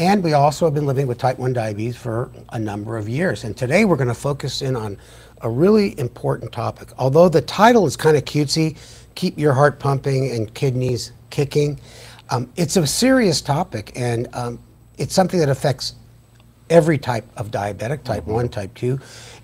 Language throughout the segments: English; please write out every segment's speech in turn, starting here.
And we also have been living with type 1 diabetes for a number of years. And today we're going to focus in on a really important topic. Although the title is kind of cutesy, keep your heart pumping and kidneys kicking, um, it's a serious topic and um, it's something that affects every type of diabetic, type 1, type 2.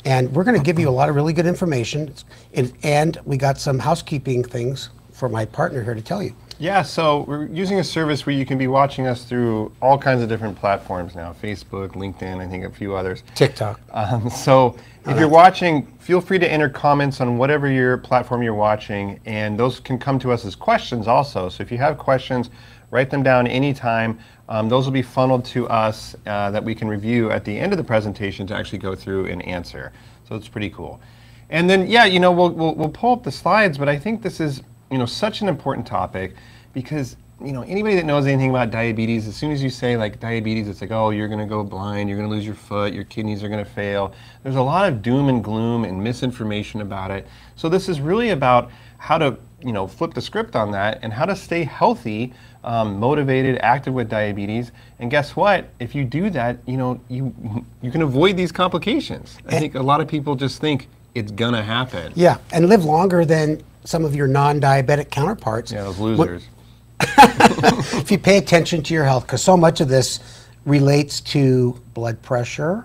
And we're going to give you a lot of really good information. And, and we got some housekeeping things for my partner here to tell you. Yeah, so we're using a service where you can be watching us through all kinds of different platforms now Facebook, LinkedIn, I think a few others. TikTok. Um, so if you're watching, feel free to enter comments on whatever your platform you're watching, and those can come to us as questions also. So if you have questions, write them down anytime. Um, those will be funneled to us uh, that we can review at the end of the presentation to actually go through and answer. So it's pretty cool. And then, yeah, you know, we'll, we'll, we'll pull up the slides, but I think this is you know, such an important topic because you know anybody that knows anything about diabetes, as soon as you say like diabetes, it's like oh you're going to go blind, you're going to lose your foot, your kidneys are going to fail. There's a lot of doom and gloom and misinformation about it. So this is really about how to you know flip the script on that and how to stay healthy, um, motivated, active with diabetes. And guess what? If you do that, you know you you can avoid these complications. I think a lot of people just think it's gonna happen. Yeah, and live longer than some of your non-diabetic counterparts. Yeah, those losers. if you pay attention to your health, because so much of this relates to blood pressure,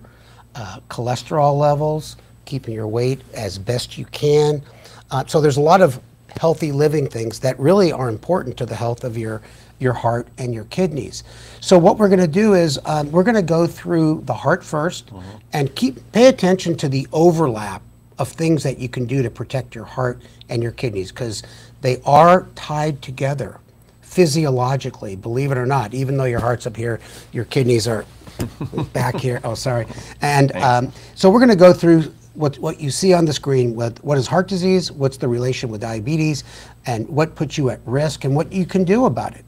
uh, cholesterol levels, keeping your weight as best you can. Uh, so there's a lot of healthy living things that really are important to the health of your your heart and your kidneys. So what we're going to do is um, we're going to go through the heart 1st mm -hmm. and keep pay attention to the overlap of things that you can do to protect your heart and your kidneys because they are tied together physiologically, believe it or not. Even though your heart's up here, your kidneys are back here. Oh, sorry. And um, so we're going to go through what, what you see on the screen with what is heart disease, what's the relation with diabetes, and what puts you at risk, and what you can do about it.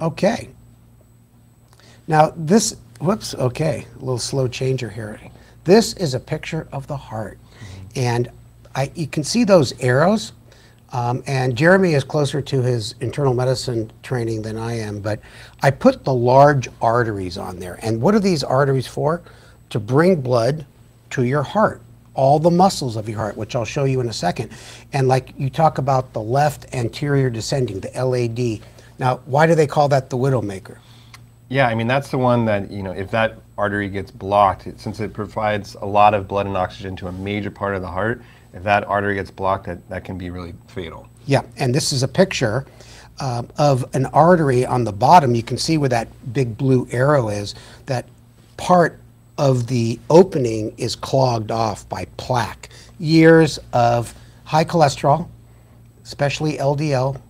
Okay. Now, this, whoops, okay, a little slow changer here. This is a picture of the heart. And I, you can see those arrows. Um, and Jeremy is closer to his internal medicine training than I am, but I put the large arteries on there. And what are these arteries for? To bring blood to your heart, all the muscles of your heart, which I'll show you in a second. And like you talk about the left anterior descending, the LAD. Now, why do they call that the widowmaker? Yeah, I mean, that's the one that, you know, if that artery gets blocked, it, since it provides a lot of blood and oxygen to a major part of the heart, if that artery gets blocked, that, that can be really fatal. Yeah, and this is a picture uh, of an artery on the bottom. You can see where that big blue arrow is. That part of the opening is clogged off by plaque. Years of high cholesterol, especially LDL,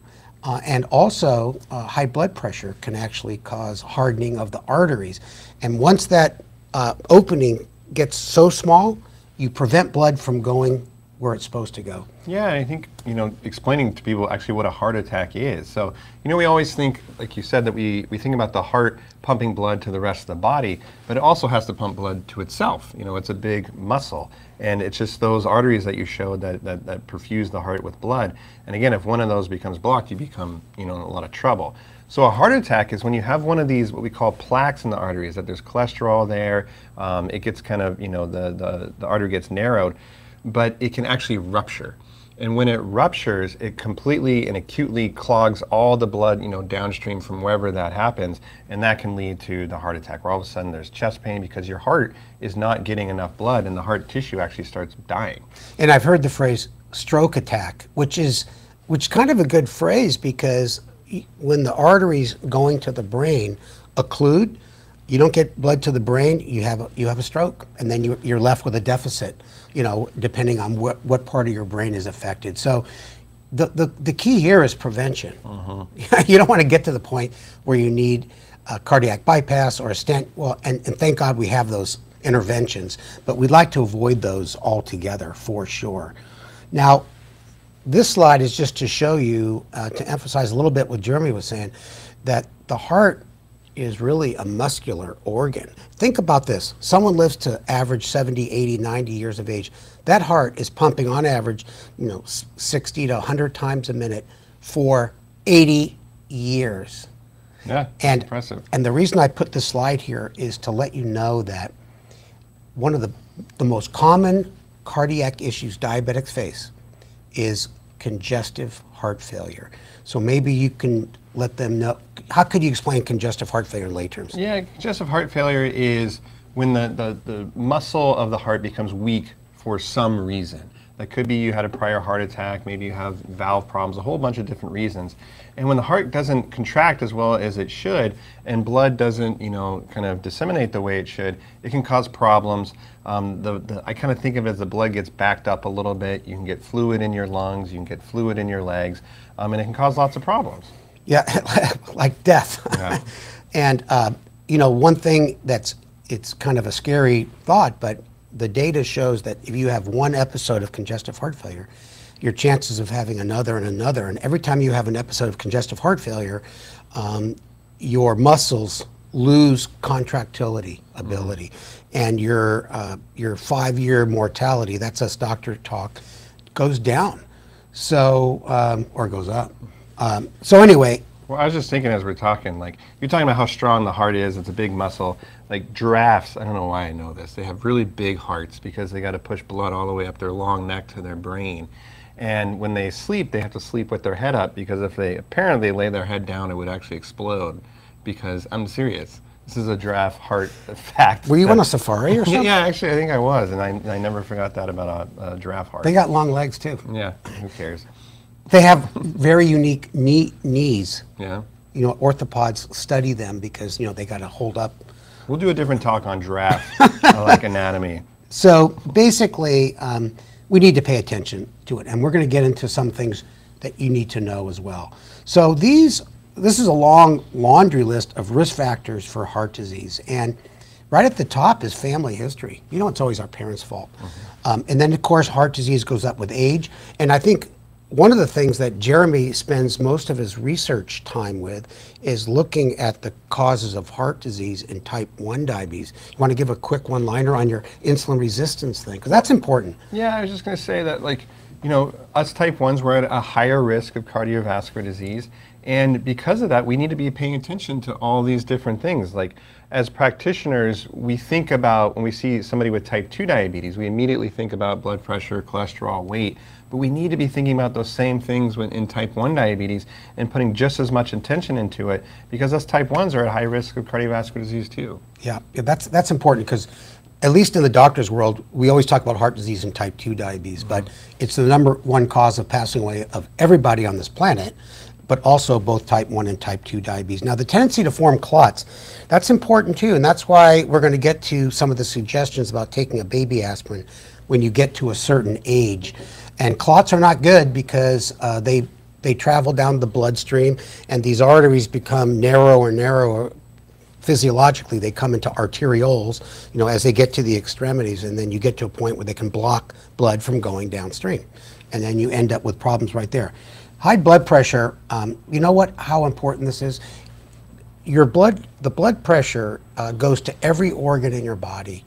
uh, and also, uh, high blood pressure can actually cause hardening of the arteries. And once that uh, opening gets so small, you prevent blood from going where it's supposed to go. Yeah, I think, you know, explaining to people actually what a heart attack is. So, you know, we always think, like you said, that we, we think about the heart pumping blood to the rest of the body, but it also has to pump blood to itself. You know, it's a big muscle. And it's just those arteries that you showed that, that, that perfuse the heart with blood. And again, if one of those becomes blocked, you become, you know, in a lot of trouble. So a heart attack is when you have one of these, what we call plaques in the arteries, that there's cholesterol there, um, it gets kind of, you know, the, the, the artery gets narrowed, but it can actually rupture. And when it ruptures, it completely and acutely clogs all the blood, you know, downstream from wherever that happens, and that can lead to the heart attack, where all of a sudden there's chest pain because your heart is not getting enough blood, and the heart tissue actually starts dying. And I've heard the phrase stroke attack, which is which kind of a good phrase because when the arteries going to the brain occlude, you don't get blood to the brain, you have a, you have a stroke, and then you, you're left with a deficit you know, depending on what, what part of your brain is affected. So the, the, the key here is prevention. Uh-huh. you don't want to get to the point where you need a cardiac bypass or a stent. Well, and, and thank God we have those interventions, but we'd like to avoid those altogether for sure. Now, this slide is just to show you, uh, to emphasize a little bit what Jeremy was saying, that the heart is really a muscular organ. Think about this. Someone lives to average 70, 80, 90 years of age. That heart is pumping on average, you know, 60 to 100 times a minute for 80 years. Yeah, and impressive. and the reason I put this slide here is to let you know that one of the the most common cardiac issues diabetics face is congestive heart failure. So maybe you can let them know. How could you explain congestive heart failure in lay terms? Yeah, congestive heart failure is when the, the, the muscle of the heart becomes weak for some reason. That could be you had a prior heart attack, maybe you have valve problems, a whole bunch of different reasons. And when the heart doesn't contract as well as it should, and blood doesn't, you know, kind of disseminate the way it should, it can cause problems. Um, the, the, I kind of think of it as the blood gets backed up a little bit. You can get fluid in your lungs, you can get fluid in your legs, um, and it can cause lots of problems. Yeah, like death. Yeah. and uh, you know, one thing that's it's kind of a scary thought, but the data shows that if you have one episode of congestive heart failure, your chances of having another and another, and every time you have an episode of congestive heart failure, um, your muscles lose contractility ability, and your uh, your five year mortality. That's us doctor talk, goes down. So um, or goes up. Um, so anyway, Well, I was just thinking as we're talking, like you're talking about how strong the heart is. It's a big muscle. Like giraffes, I don't know why I know this. They have really big hearts because they got to push blood all the way up their long neck to their brain. And when they sleep, they have to sleep with their head up because if they apparently lay their head down, it would actually explode. Because I'm serious. This is a giraffe heart fact. were you on a safari or Yeah, something? yeah, actually, I think I was, and I, I never forgot that about a, a giraffe heart. They got long legs too. yeah, who cares? They have very unique knee, knees. Yeah. You know, orthopods study them because you know they got to hold up. We'll do a different talk on giraffe, like anatomy. So basically, um, we need to pay attention to it, and we're going to get into some things that you need to know as well. So these, this is a long laundry list of risk factors for heart disease, and right at the top is family history. You know, it's always our parents' fault, um, and then of course heart disease goes up with age, and I think. One of the things that Jeremy spends most of his research time with is looking at the causes of heart disease and type 1 diabetes. You want to give a quick one liner on your insulin resistance thing? Because that's important. Yeah, I was just going to say that, like, you know, us type 1s, we're at a higher risk of cardiovascular disease. And because of that, we need to be paying attention to all these different things. Like, as practitioners, we think about when we see somebody with type 2 diabetes, we immediately think about blood pressure, cholesterol, weight. But we need to be thinking about those same things when in type 1 diabetes and putting just as much attention into it because us type 1s are at high risk of cardiovascular disease too. Yeah, yeah that's that's important because, at least in the doctor's world, we always talk about heart disease and type two diabetes, but mm-hmm. it's the number one cause of passing away of everybody on this planet, but also both type one and type two diabetes. Now, the tendency to form clots, that's important too, and that's why we're going to get to some of the suggestions about taking a baby aspirin when you get to a certain age. And clots are not good because uh, they they travel down the bloodstream, and these arteries become narrower and narrower physiologically. They come into arterioles you know as they get to the extremities and then you get to a point where they can block blood from going downstream. And then you end up with problems right there. High blood pressure um, you know what how important this is? Your blood the blood pressure uh, goes to every organ in your body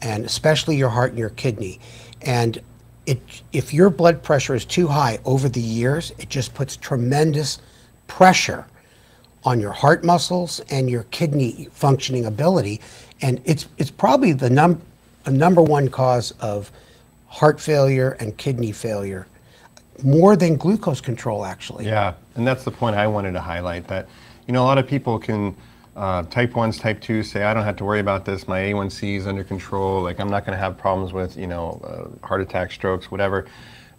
and especially your heart and your kidney. And it, if your blood pressure is too high over the years it just puts tremendous pressure on your heart muscles and your kidney functioning ability. And it's, it's probably the num- a number one cause of heart failure and kidney failure, more than glucose control, actually. Yeah, and that's the point I wanted to highlight. That you know, a lot of people can uh, type ones, type two say, I don't have to worry about this. My A1C is under control. Like I'm not going to have problems with you know uh, heart attack, strokes, whatever.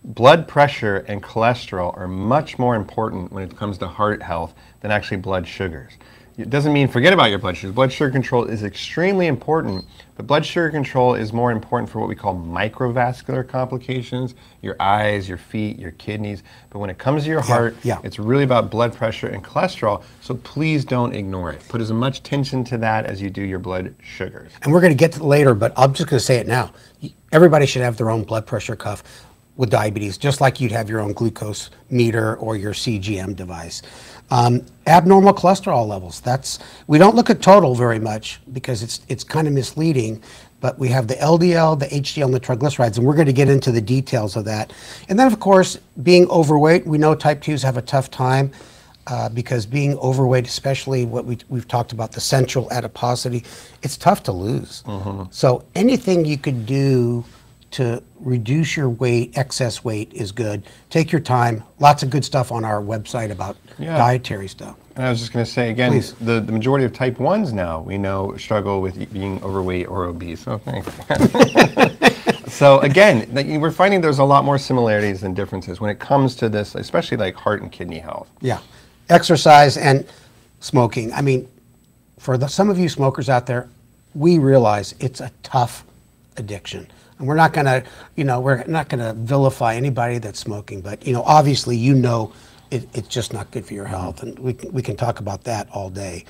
Blood pressure and cholesterol are much more important when it comes to heart health than actually blood sugars. It doesn't mean forget about your blood sugar. Blood sugar control is extremely important, but blood sugar control is more important for what we call microvascular complications, your eyes, your feet, your kidneys. But when it comes to your heart, yeah. it's really about blood pressure and cholesterol. So please don't ignore it. Put as much attention to that as you do your blood sugars. And we're going to get to it later, but I'm just going to say it now. Everybody should have their own blood pressure cuff with diabetes, just like you'd have your own glucose meter or your CGM device. Um, abnormal cholesterol levels. That's we don't look at total very much because it's it's kind of misleading. But we have the LDL, the HDL, and the triglycerides, and we're going to get into the details of that. And then, of course, being overweight, we know type 2s have a tough time. uh, because being overweight, especially what we, we've talked about, the central adiposity, it's tough to lose. So anything you could do to reduce your weight, excess weight, is good. Take your time. Lots of good stuff on our website about Yeah. dietary stuff. And I was just going to say again, Please. the, the majority of type 1s now we know struggle with being overweight or obese. Oh, so thanks. so again, we're finding there's a lot more similarities than differences when it comes to this, especially like heart and kidney health. Yeah. Exercise and smoking. I mean, for the, some of you smokers out there, we realize it's a tough addiction. And we're not going to, you know, we're not going to vilify anybody that's smoking. But, you know, obviously, you know, it, it's just not good for your health. And we can, we can talk about that all day.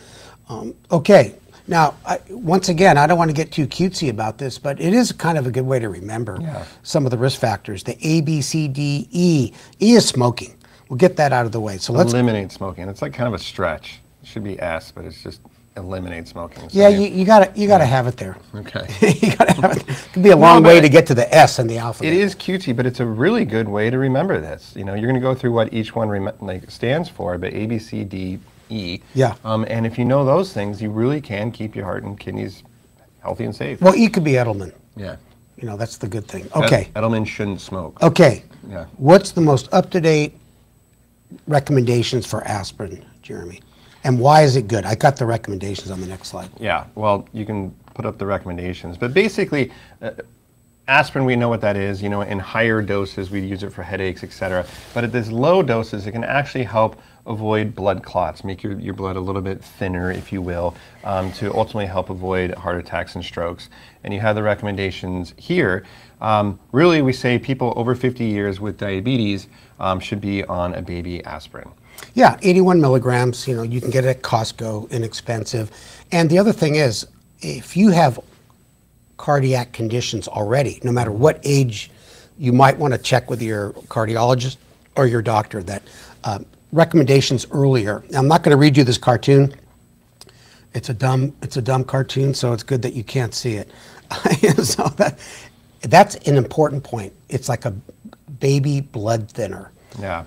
Um, okay. Now, I, once again, I don't want to get too cutesy about this, but it is kind of a good way to remember Yeah. some of the risk factors. The A, B, C, D, E. E is smoking. We'll get that out of the way. So let's eliminate smoking. It's like kind of a stretch. It should be S, but it's just eliminate smoking. So Yeah, you, you gotta you gotta have it there. Okay. you gotta have it. It can be a long but way to get to the S in the alphabet. It is cutesy, but it's a really good way to remember this. You know, you're going to go through what each one like stands for, but A, B, C, D, E. Yeah. Um, and if you know those things, you really can keep your heart and kidneys healthy and safe. Well, E could be Edelman. yeah. You know, that's the good thing. Okay. Edelman shouldn't smoke. Okay. Yeah. What's the most up to date recommendations for aspirin, Jeremy? And why is it good? I got the recommendations on the next slide. Yeah, well, you can put up the recommendations, but basically, uh, aspirin, we know what that is. You know, in higher doses, we use it for headaches, etc. But at this low doses, it can actually help avoid blood clots, make your, your blood a little bit thinner, if you will, um, to ultimately help avoid heart attacks and strokes. And you have the recommendations here. Um, really, we say people over 50 years with diabetes um, should be on a baby aspirin. Yeah, 81 milligrams. You know, you can get it at Costco, inexpensive. And the other thing is, if you have cardiac conditions already, no matter what age, you might want to check with your cardiologist or your doctor that uh, recommendations earlier. Now, I'm not going to read you this cartoon. It's a dumb, it's a dumb cartoon, so it's good that you can't see it. so that, that's an important point. It's like a baby blood thinner. Yeah,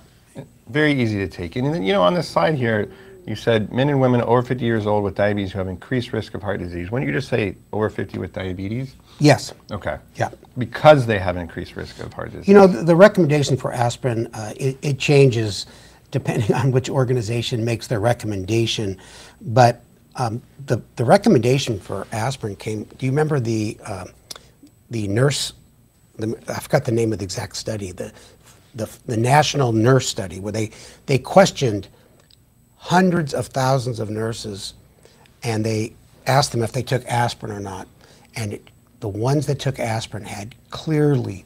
very easy to take. And then, you know, on this slide here, you said men and women over 50 years old with diabetes who have increased risk of heart disease. Wouldn't you just say over 50 with diabetes? Yes. Okay. Yeah. Because they have increased risk of heart disease. You know, the, the recommendation for aspirin, uh, it, it changes depending on which organization makes their recommendation. But um, the, the recommendation for aspirin came, do you remember the, uh, the nurse, the, I forgot the name of the exact study, the, the, the national nurse study, where they, they questioned hundreds of thousands of nurses and they asked them if they took aspirin or not. And it, the ones that took aspirin had clearly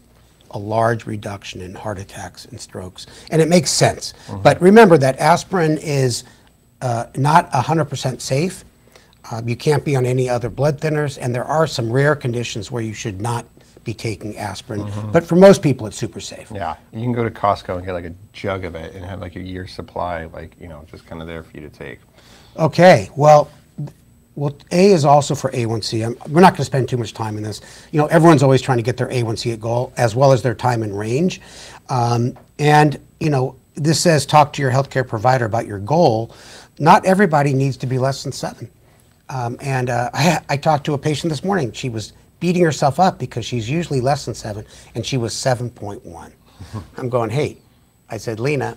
a large reduction in heart attacks and strokes. And it makes sense. But remember that aspirin is uh, not 100% safe. Uh, you can't be on any other blood thinners, and there are some rare conditions where you should not be taking aspirin. But for most people, it's super safe. yeah, you can go to Costco and get like a jug of it and have like a year's supply, like, you know, just kind of there for you to take. Okay, well, well, A is also for A1C. I'm, we're not going to spend too much time in this. You know, everyone's always trying to get their A1C at goal as well as their time and range. Um, and, you know, this says talk to your healthcare provider about your goal. Not everybody needs to be less than seven. Um, and uh, I, I talked to a patient this morning. She was beating herself up because she's usually less than seven, and she was 7.1. I'm going, hey, I said, Lena,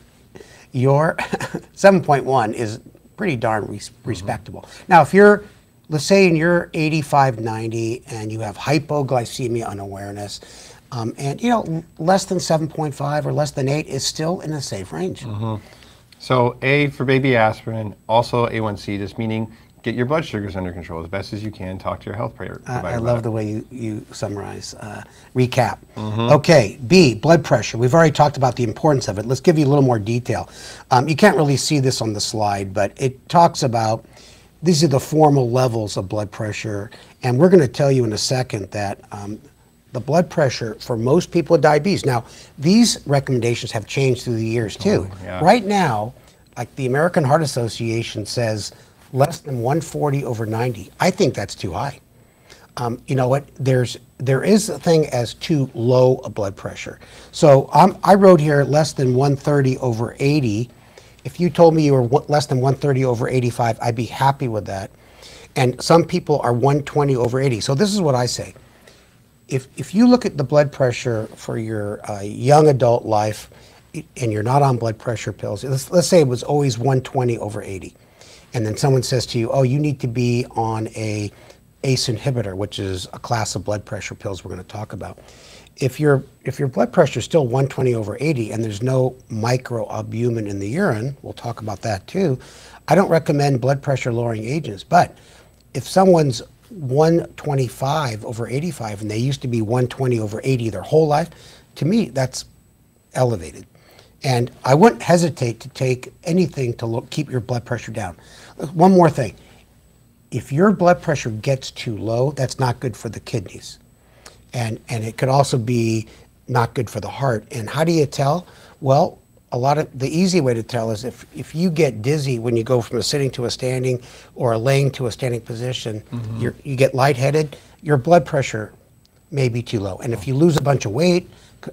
your 7.1 is pretty darn res- respectable. Now, if you're, let's say, in your 85, 90, and you have hypoglycemia unawareness, um, and you know, less than 7.5 or less than 8 is still in a safe range. So A for baby aspirin, also A1C, just meaning get your blood sugars under control as best as you can. Talk to your health provider. I, I love it. the way you, you summarize, uh, recap. Okay, B, blood pressure. We've already talked about the importance of it. Let's give you a little more detail. Um, you can't really see this on the slide, but it talks about these are the formal levels of blood pressure. And we're going to tell you in a second that um, the blood pressure for most people with diabetes, now, these recommendations have changed through the years too. yeah. Right now, like the American Heart Association says, less than 140 over 90. I think that's too high um, you know what? There's there is a thing as too low a blood pressure. So um, I wrote here less than 130 over 80, if you told me you were less than 130 over 85, I'd be happy with that. And some people are 120 over 80. So this is what I say. If, if you look at the blood pressure for your uh, young adult life and you're not on blood pressure pills, let's, let's say it was always 120 over 80. And then someone says to you, oh, you need to be on a ACE inhibitor, which is a class of blood pressure pills we're going to talk about. If your if your blood pressure is still 120 over 80 and there's no microalbumin in the urine, we'll talk about that too. I don't recommend blood pressure lowering agents, but if someone's 125 over 85 and they used to be 120 over 80 their whole life, to me that's elevated. And I wouldn't hesitate to take anything to look, keep your blood pressure down. One more thing. If your blood pressure gets too low, that's not good for the kidneys. And, and it could also be not good for the heart. And how do you tell? Well, a lot of the easy way to tell is if, if you get dizzy when you go from a sitting to a standing or a laying to a standing position, mm-hmm. you're, you get lightheaded, your blood pressure may be too low. And if you lose a bunch of weight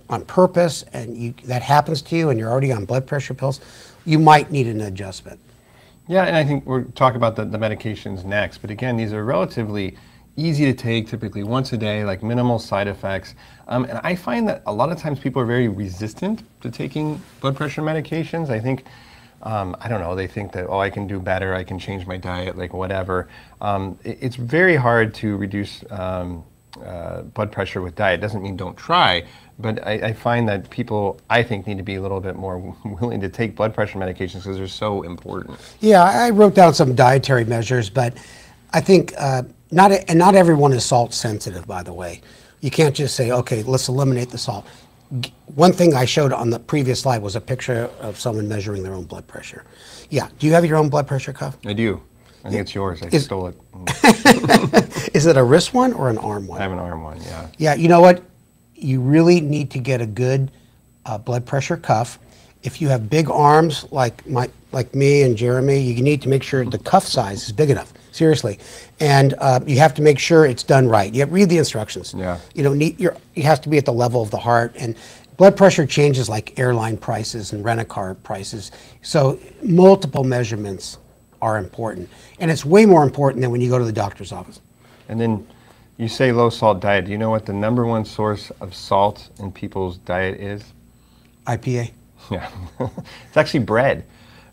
on purpose and you, that happens to you and you're already on blood pressure pills, you might need an adjustment. Yeah, and I think we'll talk about the, the medications next. But again, these are relatively easy to take, typically once a day, like minimal side effects. Um, and I find that a lot of times people are very resistant to taking blood pressure medications. I think, um, I don't know, they think that, oh, I can do better, I can change my diet, like whatever. Um, it- it's very hard to reduce um, uh, blood pressure with diet. Doesn't mean don't try, but I, I find that people, I think, need to be a little bit more willing to take blood pressure medications because they're so important. Yeah, I wrote down some dietary measures, but I think uh, not and not everyone is salt sensitive. By the way, you can't just say, okay, let's eliminate the salt. One thing I showed on the previous slide was a picture of someone measuring their own blood pressure. Yeah, do you have your own blood pressure cuff? I do. I think it's yours. I Is- stole it. Mm, it a wrist one or an arm one? I have an arm one, yeah. Yeah, you know what? You really need to get a good uh, blood pressure cuff. If you have big arms like my like me and Jeremy, you need to make sure the cuff size is big enough. Seriously, and uh, you have to make sure it's done right. You have, to read the instructions. Yeah. You know, need, you're, it has to be at the level of the heart, and blood pressure changes like airline prices and rent a car prices. So multiple measurements are important, and it's way more important than when you go to the doctor's office. And then you say low salt diet. Do you know what the number one source of salt in people's diet is? IPA. Yeah, it's actually bread.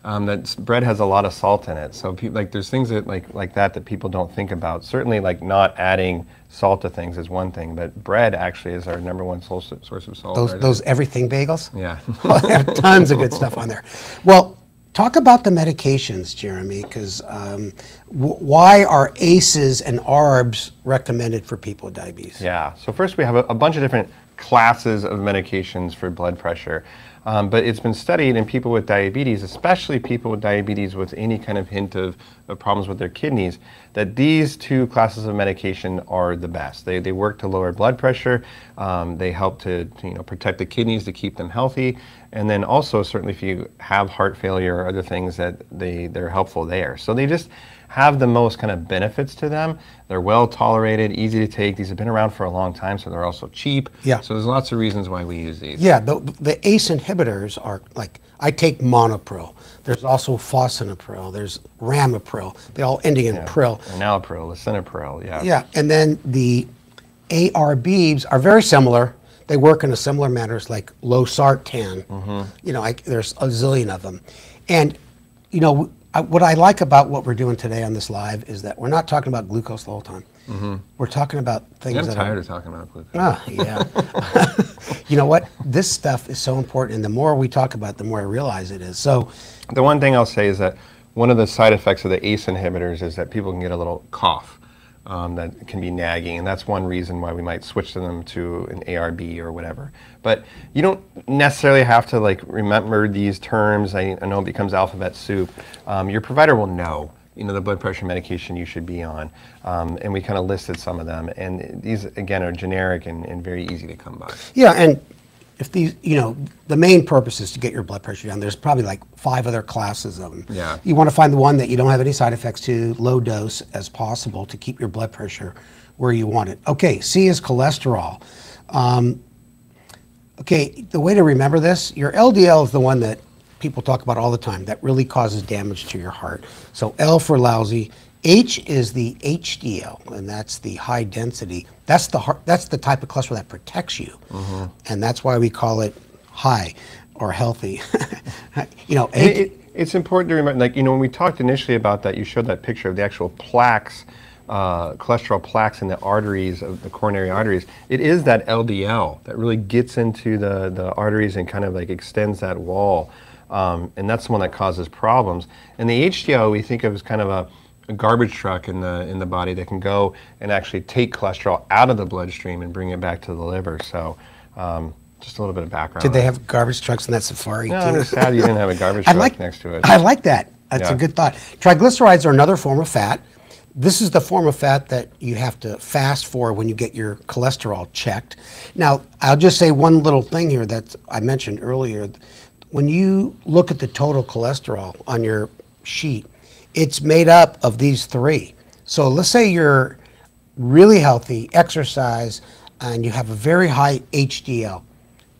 Um, that bread has a lot of salt in it. So like there's things that like like that that people don't think about. Certainly like not adding salt to things is one thing, but bread actually is our number one source of, source of salt. Those right? those everything bagels. Yeah. Have tons of good stuff on there. Well, talk about the medications, Jeremy, because um, why are ACEs and ARBs recommended for people with diabetes? Yeah. So first we have a, a bunch of different classes of medications for blood pressure. Um, but it's been studied in people with diabetes, especially people with diabetes with any kind of hint of, of problems with their kidneys, that these two classes of medication are the best. They, they work to lower blood pressure. Um, they help to, you know protect the kidneys to keep them healthy, and then also certainly if you have heart failure or other things that they they're helpful there. So they just have the most kind of benefits to them. They're well tolerated, easy to take. These have been around for a long time, so they're also cheap. Yeah. So there's lots of reasons why we use these. Yeah, the, the ACE inhibitors are like, I take monopril. There's also Fosinopril. There's ramipril. They all ending in Yeah. pril. Enalapril, lisinopril, yeah. Yeah, and then the ARBs are very similar. They work in a similar manner as like losartan. Mm-hmm. You know, I, there's a zillion of them. And, you know, I, what I like about what we're doing today on this live is that we're not talking about glucose the whole time. We're talking about things I'm that tired are. of talking about glucose. Ah, yeah. you know what? This stuff is so important, and the more we talk about it, the more I realize it is. So, The one thing I'll say is that one of the side effects of the ACE inhibitors is that people can get a little cough um, that can be nagging, and that's one reason why we might switch them to an ARB or whatever. But you don't necessarily have to like remember these terms. I, I know it becomes alphabet soup. Um, your provider will know. You know the blood pressure medication you should be on, um, and we kind of listed some of them. And these again are generic and, and very easy to come by. Yeah, and if these, you know, the main purpose is to get your blood pressure down. There's probably like five other classes of them. Yeah. You want to find the one that you don't have any side effects to, low dose as possible to keep your blood pressure where you want it. Okay, C is cholesterol. Um, okay, the way to remember this, your LDL is the one that people talk about all the time that really causes damage to your heart. So L for lousy. H is the HDL, and that's the high density. That's the heart, that's the type of cholesterol that protects you, and that's why we call it high or healthy. you know, H- it, it's important to remember, like, you know, when we talked initially about that, you showed that picture of the actual plaques, uh, cholesterol plaques in the arteries of the coronary arteries. It is that LDL that really gets into the, the arteries and kind of like extends that wall. Um, and that's the one that causes problems. And the HDL we think of as kind of a, a garbage truck in the in the body that can go and actually take cholesterol out of the bloodstream and bring it back to the liver. So um, just a little bit of background. did they have garbage trucks in that safari No, too? I'm just sad you didn't have a garbage truck like next to it. I like that. That's Yeah. a good thought. Triglycerides are another form of fat. This is the form of fat that you have to fast for when you get your cholesterol checked. Now, I'll just say one little thing here that I mentioned earlier. When you look at the total cholesterol on your sheet, it's made up of these three. So let's say you're really healthy, exercise, and you have a very high HDL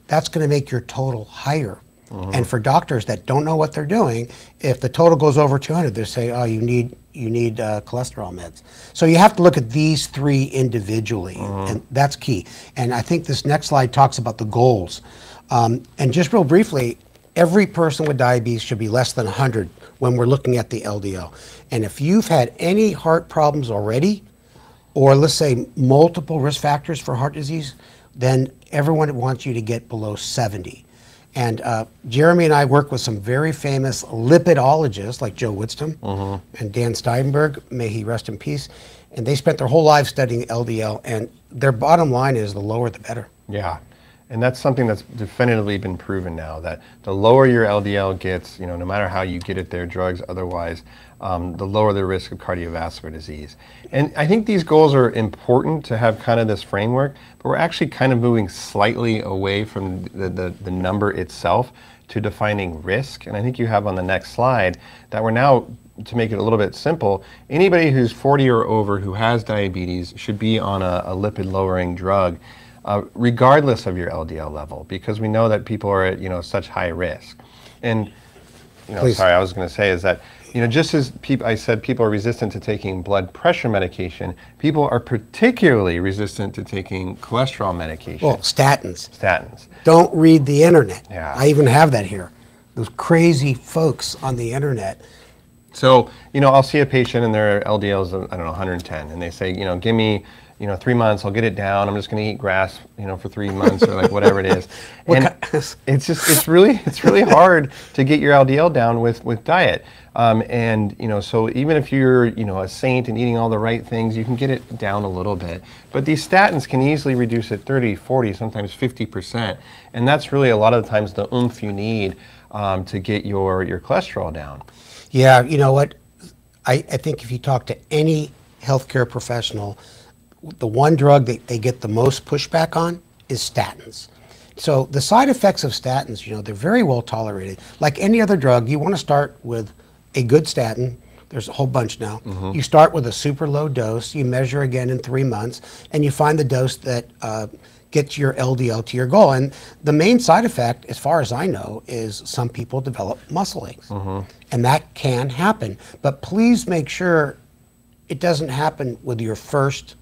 that's going to make your total higher. And for doctors that don't know what they're doing, if the total goes over 200, they say, "Oh, you need you need uh, cholesterol meds." So you have to look at these three individually, and that's key. And I think this next slide talks about the goals. Um, and just real briefly, every person with diabetes should be less than 100 when we're looking at the LDL. And if you've had any heart problems already, or let's say multiple risk factors for heart disease, then everyone wants you to get below 70. And uh, Jeremy and I work with some very famous lipidologists like Joe Witztum and Dan Steinberg, may he rest in peace. And they spent their whole lives studying LDL, and their bottom line is the lower the better. Yeah, and that's something that's definitively been proven now that the lower your LDL gets, you know, no matter how you get it there, drugs, otherwise, um, the lower the risk of cardiovascular disease. And I think these goals are important to have kind of this framework, but we're actually kind of moving slightly away from the, the, the number itself to defining risk. And I think you have on the next slide that we're now to make it a little bit simple, anybody who's 40 or over who has diabetes should be on a, a lipid lowering drug, uh, regardless of your LDL level, because we know that people are at you know such high risk. And you know, Please. sorry, I was going to say is that you know just as peop I said people are resistant to taking blood pressure medication, people are particularly resistant to taking cholesterol medication, Well, statins. statins. Don't read the internet. Yeah. I even have that here. Those crazy folks on the internet. So, you know, I'll see a patient and their LDL is, I don't know, 110, and they say, you know, give me, you know, three months, I'll get it down. I'm just going to eat grass, you know, for three months or like whatever it is. And it's just, it's really, it's really hard to get your LDL down with with diet. Um, and you know, so even if you're, you know, a saint and eating all the right things, you can get it down a little bit. But these statins can easily reduce it 30, 40, sometimes 50 percent, and that's really a lot of the times the oomph you need um, to get your your cholesterol down. Yeah, you know what? I, I think if you talk to any healthcare professional, the one drug that they get the most pushback on is statins. So the side effects of statins, you know, they're very well tolerated. Like any other drug, you want to start with a good statin. There's a whole bunch now. You start with a super low dose. You measure again in three months, and you find the dose that uh, gets your LDL to your goal. And the main side effect, as far as I know, is some people develop muscle aches, and that can happen. But please make sure it doesn't happen with your first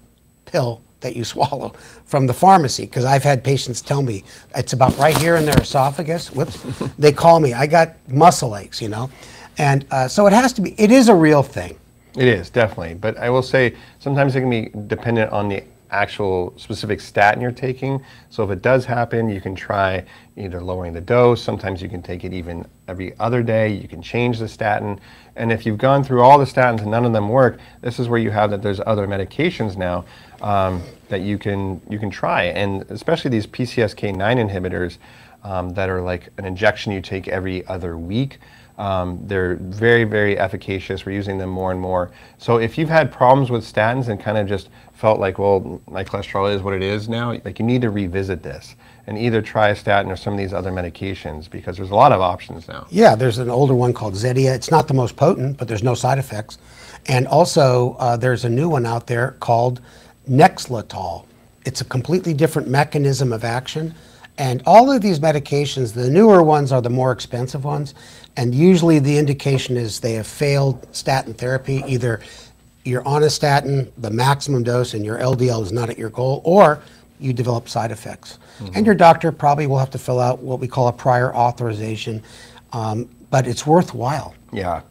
pill that you swallow from the pharmacy because I've had patients tell me it's about right here in their esophagus. Whoops. they call me, I got muscle aches, you know. And uh, so it has to be, it is a real thing. It is definitely, but I will say sometimes it can be dependent on the actual specific statin you're taking. So if it does happen, you can try either lowering the dose. Sometimes you can take it even every other day. You can change the statin, and if you've gone through all the statins and none of them work, this is where you have that there's other medications now um, that you can you can try, and especially these PCSK9 inhibitors um, that are like an injection you take every other week. Um, they're very, very efficacious. We're using them more and more. So if you've had problems with statins and kind of just felt like, well, my cholesterol is what it is now, like you need to revisit this and either try a statin or some of these other medications because there's a lot of options now. Yeah, there's an older one called Zetia. It's not the most potent, but there's no side effects. And also, uh, there's a new one out there called Nexletol. It's a completely different mechanism of action, And all of these medications, the newer ones are the more expensive ones. And usually the indication is they have failed statin therapy. Either you're on a statin, the maximum dose, and your LDL is not at your goal, or you develop side effects. And your doctor probably will have to fill out what we call a prior authorization. Um, but it's worthwhile. Yeah.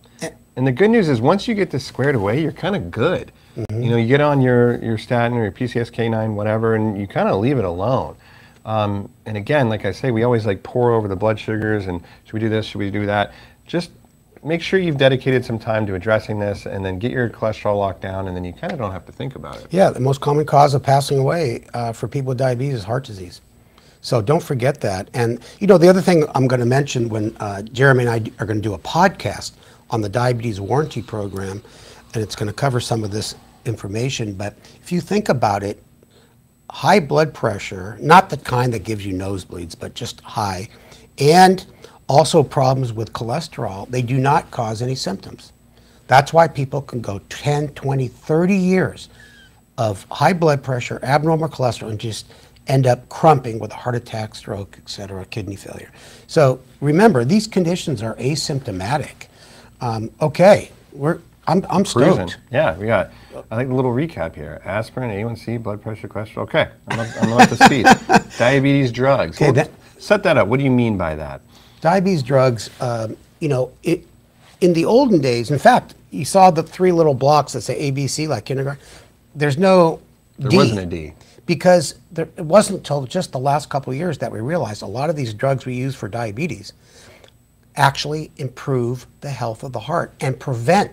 And the good news is once you get this squared away, you're kind of good. You know, you get on your, your statin or your PCSK9, whatever, and you kind of leave it alone. Um, and again, like I say, we always like pour over the blood sugars and should we do this, should we do that? Just make sure you've dedicated some time to addressing this and then get your cholesterol locked down and then you kind of don't have to think about it. Yeah, the most common cause of passing away uh, for people with diabetes is heart disease. So don't forget that. And you know, the other thing I'm going to mention when uh, Jeremy and I are going to do a podcast on the diabetes warranty program, and it's going to cover some of this information. But if you think about it, high blood pressure, not the kind that gives you nosebleeds, but just high, and also problems with cholesterol, they do not cause any symptoms. That's why people can go 10, 20, 30 years of high blood pressure, abnormal cholesterol, and just end up crumping with a heart attack, stroke, et cetera, kidney failure. So remember, these conditions are asymptomatic. Um, okay, we're, I'm, I'm Cruising. stoked. Yeah, we got, I think a little recap here. Aspirin, A1C, blood pressure, cholesterol. Okay, I'm up, I'm up to speed. Diabetes drugs. Okay, Well, that- set that up. What do you mean by that? diabetes drugs, um, you know, it, in the olden days, in fact, you saw the three little blocks that say ABC, like kindergarten. There's no There D. wasn't a D. Because there, it wasn't until just the last couple of years that we realized a lot of these drugs we use for diabetes actually improve the health of the heart and prevent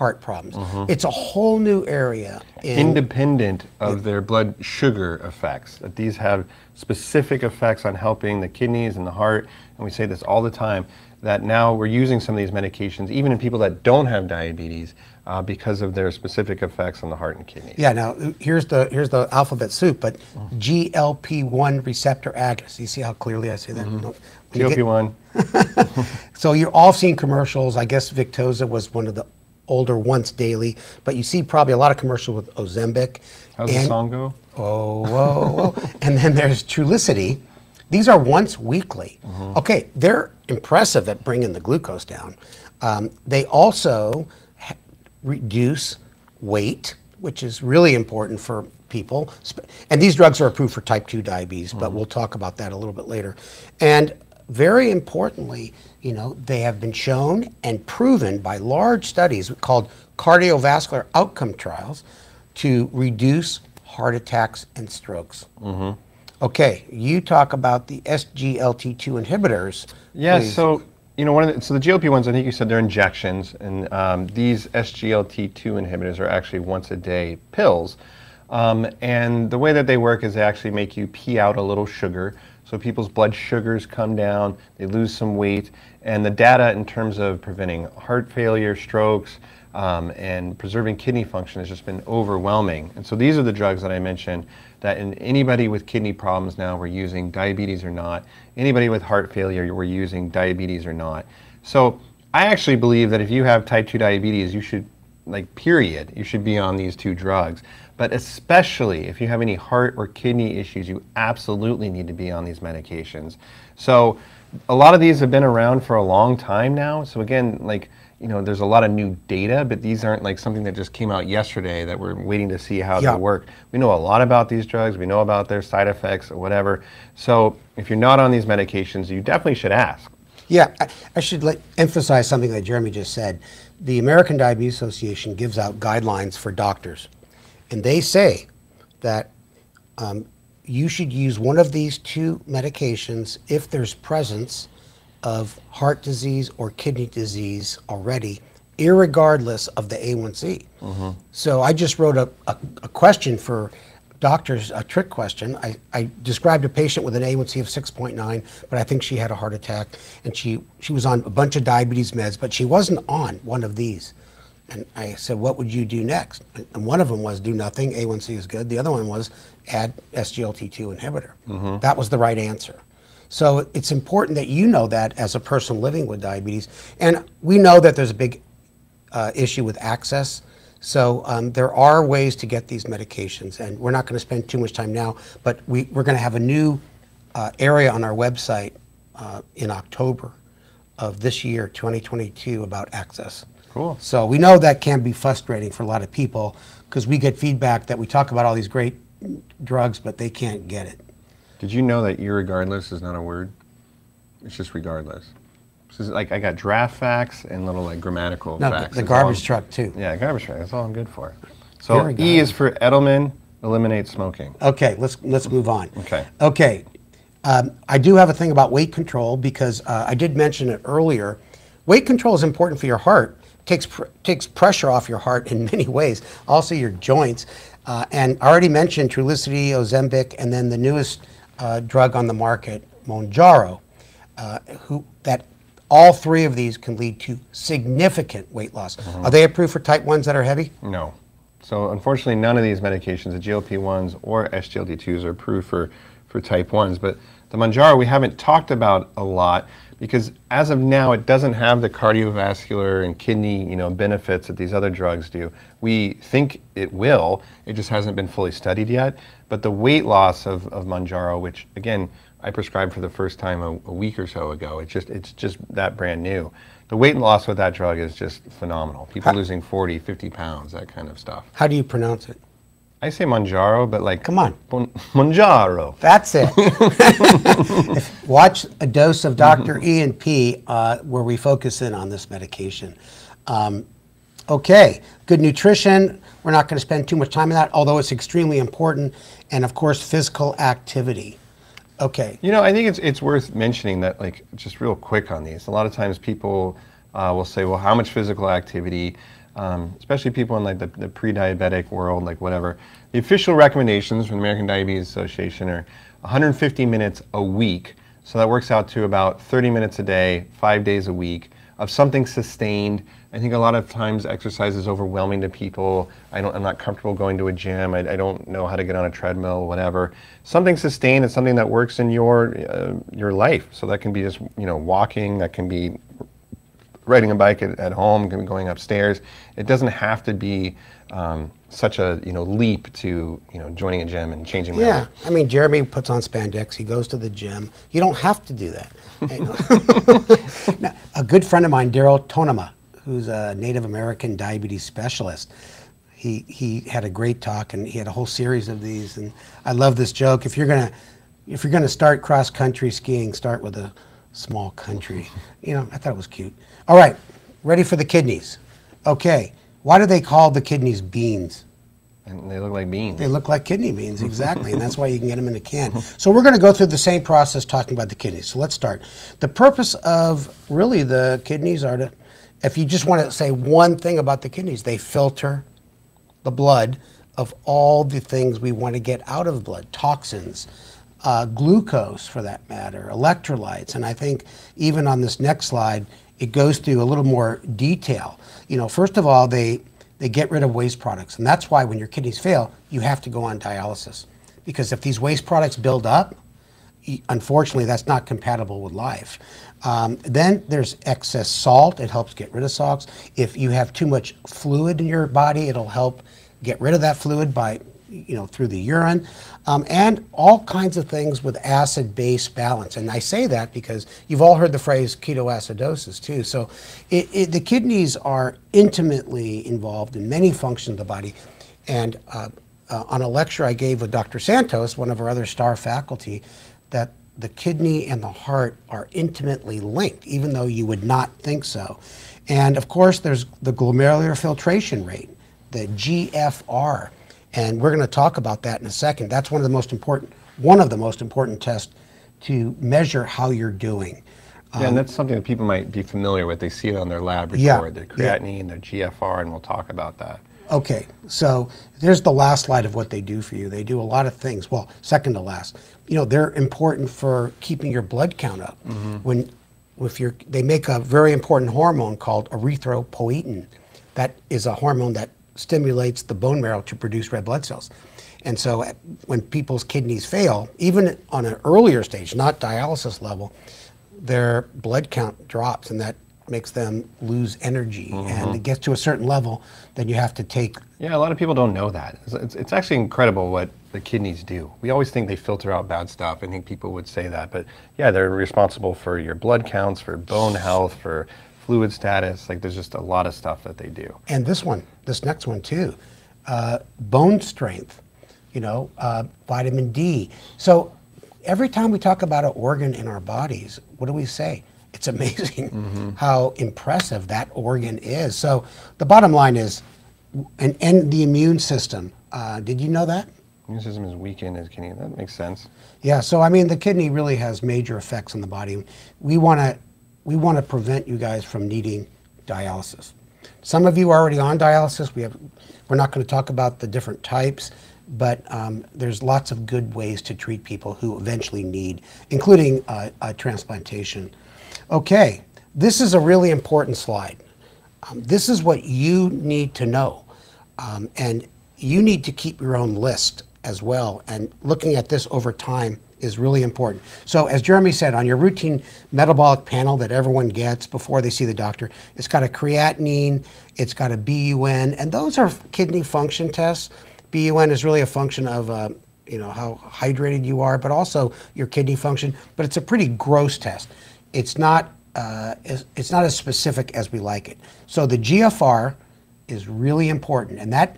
heart problems. It's a whole new area. In, independent of their blood sugar effects. That these have specific effects on helping the kidneys and the heart, and we say this all the time. That now we're using some of these medications, even in people that don't have diabetes, uh, because of their specific effects on the heart and kidneys. Yeah. Now here's the here's the alphabet soup, but GLP-1 receptor agonist. You see how clearly I say that? No. When you get- GLP-1. So you're all seen commercials. I guess Victoza was one of the older once daily, but you see probably a lot of commercials with Ozempic. How's the and- song go? Oh, whoa, whoa. and then there's Trulicity. These are once weekly. Okay, they're impressive at bringing the glucose down. Um, they also ha- reduce weight, which is really important for people. And these drugs are approved for type 2 diabetes, but we'll talk about that a little bit later. And very importantly, you know, they have been shown and proven by large studies called cardiovascular outcome trials to reduce heart attacks and strokes. Okay, you talk about the SGLT2 inhibitors. Yeah, please. so you know, one of the, so the GLP ones, I think you said they're injections, and um, these SGLT2 inhibitors are actually once a day pills. Um, and the way that they work is they actually make you pee out a little sugar, so people's blood sugars come down, they lose some weight, and the data in terms of preventing heart failure, strokes, um, and preserving kidney function has just been overwhelming. And so these are the drugs that I mentioned that in anybody with kidney problems now we're using, diabetes or not, anybody with heart failure we're using, diabetes or not. So I actually believe that if you have type 2 diabetes, you should, like, period, you should be on these two drugs. But especially if you have any heart or kidney issues, you absolutely need to be on these medications. So a lot of these have been around for a long time now. So again, like, you know, there's a lot of new data, but these aren't like something that just came out yesterday that we're waiting to see how Yeah. they work. We know a lot about these drugs, we know about their side effects or whatever. So if you're not on these medications, you definitely should ask. Yeah, I, I should like, emphasize something that Jeremy just said. The American Diabetes Association gives out guidelines for doctors, and they say that um, you should use one of these two medications if there's presence of heart disease or kidney disease already, irregardless of the A1C. So I just wrote a, a, a question for doctors, a trick question. I, I described a patient with an A1C of 6.9, but I think she had a heart attack and she, she was on a bunch of diabetes meds, but she wasn't on one of these. And I said, what would you do next? And- one of them was do nothing, A1C is good. The other one was add SGLT2 inhibitor. That was the right answer. So it's important that you know that as a person living with diabetes. And we know that there's a big uh, issue with access. So um, there are ways to get these medications, and we're not going to spend too much time now. But we, we're going to have a new uh, area on our website uh, in October of this year, 2022, about access. Cool. So we know that can be frustrating for a lot of people because we get feedback that we talk about all these great drugs, but they can't get it. Did you know that irregardless is not a word? It's just regardless. So like I got draft facts and little like grammatical No, the- facts. the all- garbage truck too. Yeah, garbage truck. That's all I'm good for. So E is for Edelman, eliminate smoking. Okay, let's let's move on. Okay. Okay. Um, I do have a thing about weight control because uh, I did mention it earlier. Weight control is important for your heart. Takes pr- takes pressure off your heart in many ways. Also your joints. Uh, and I already mentioned Trulicity, Ozempic, and then the newest uh, drug on the market, Mounjaro, uh, who that all three of these can lead to significant weight loss. Are they approved for type ones that are heavy? No. So unfortunately, none of these medications, the GLP-1s or SGLT2s, are approved for, for type 1s. But the Mounjaro we haven't talked about a lot because as of now, it doesn't have the cardiovascular and kidney you know, benefits that these other drugs do. We think it will. It just hasn't been fully studied yet. But the weight loss of, of Mounjaro, which again, I prescribed for the first time a, a week or so ago. It's just it's just that brand new. The weight loss with that drug is just phenomenal. People losing 40, 50 pounds, that kind of stuff. How do you pronounce it? I say Manjaro, but like Come on. Bon- Manjaro. That's it. If- Watch a dose of Dr. E and P uh, where we focus in on this medication. Um, okay, good nutrition. We're not going to spend too much time on that, although it's extremely important. And of course, physical activity. Okay. You know, I think it's it's worth mentioning that, like, just real quick on these. A lot of times people uh, will say, "Well, how much physical activity?" Um, especially people in like the, the pre-diabetic world, like whatever. The official recommendations from the American Diabetes Association are 150 minutes a week. So that works out to about 30 minutes a day, five days a week of something sustained. I think a lot of times exercise is overwhelming to people. I don't, I'm not comfortable going to a gym. I, I don't know how to get on a treadmill, whatever. Something sustained is something that works in your uh, your life. So that can be just you know walking. That can be riding a bike at, at home, going upstairs. It doesn't have to be um, such a you know leap to you know joining a gym and changing my Yeah, life. I mean, Jeremy puts on spandex. He goes to the gym. You don't have to do that. Now, a good friend of mine, Daryl Tonemah, who's a Native American diabetes specialist, he he had a great talk, and he had a whole series of these. And I love this joke. If you're gonna if you're gonna start cross country skiing, start with a small country. You know, I thought it was cute. All right, ready for the kidneys. Okay, why do they call the kidneys beans? And they look like beans. They look like kidney beans, exactly, and that's why you can get them in a can. So we're going to go through the same process talking about the kidneys. So let's start. The purpose of really the kidneys are to, if you just want to say one thing about the kidneys, they filter the blood of all the things we want to get out of blood, toxins, uh, glucose for that matter, electrolytes. And I think even on this next slide, it goes through a little more detail. You know, first of all, they, they get rid of waste products. And that's why when your kidneys fail, you have to go on dialysis. Because if these waste products build up, unfortunately, that's not compatible with life. Um, then there's excess salt. It helps get rid of salts. If you have too much fluid in your body, it'll help get rid of that fluid by, you know, through the urine. Um, and all kinds of things with acid-base balance. And I say that because you've all heard the phrase ketoacidosis too. So it, it, the kidneys are intimately involved in many functions of the body. And uh, uh, on a lecture I gave with Dr. Santos, one of our other star faculty, that the kidney and the heart are intimately linked, even though you would not think so. And of course, there's the glomerular filtration rate, the GFR. And we're going to talk about that in a second. That's one of the most important, one of the most important tests to measure how you're doing. Yeah, and um, that's something that people might be familiar with. They see it on their lab report, Yeah, their yeah. creatinine, their GFR, and we'll talk about that. Okay, so there's the last slide of what they do for you. They do a lot of things. Well, second to last, you know, they're important for keeping your blood count up. Mm-hmm. When, if you're, they make a very important hormone called erythropoietin. That is a hormone that stimulates the bone marrow to produce red blood cells. And so, uh, when people's kidneys fail, even on an earlier stage, not dialysis level, their blood count drops, and that makes them lose energy. Mm-hmm. And it gets to a certain level, then you have to take Yeah, a lot of people don't know that. It's, it's, it's actually incredible what the kidneys do. We always think they filter out bad stuff. I think people would say that, but yeah, they're responsible for your blood counts, for bone health, for fluid status. Like there's just a lot of stuff that they do. And this one, this next one too, uh, bone strength, you know, uh, vitamin D. So every time we talk about an organ in our bodies, what do we say? It's amazing mm-hmm. how impressive that organ is. So the bottom line is, and, and the immune system. Uh, did you know that? Immune system is weakened as kidney. That makes sense. Yeah. So I mean, the kidney really has major effects on the body. We want to we want to prevent you guys from needing dialysis. Some of you are already on dialysis. We have. We're not going to talk about the different types but um, there's lots of good ways to treat people who eventually need, including uh, transplantation. Okay, this is a really important slide. Um, this is what you need to know. Um, and you need to keep your own list as well. And looking at this over time is really important. So as Jeremy said, on your routine metabolic panel that everyone gets before they see the doctor, it's got a creatinine, it's got a BUN, and those are kidney function tests BUN is really a function of uh, you know how hydrated you are, but also your kidney function. But it's a pretty gross test. It's not uh, it's not as specific as we like it. So the GFR is really important, and that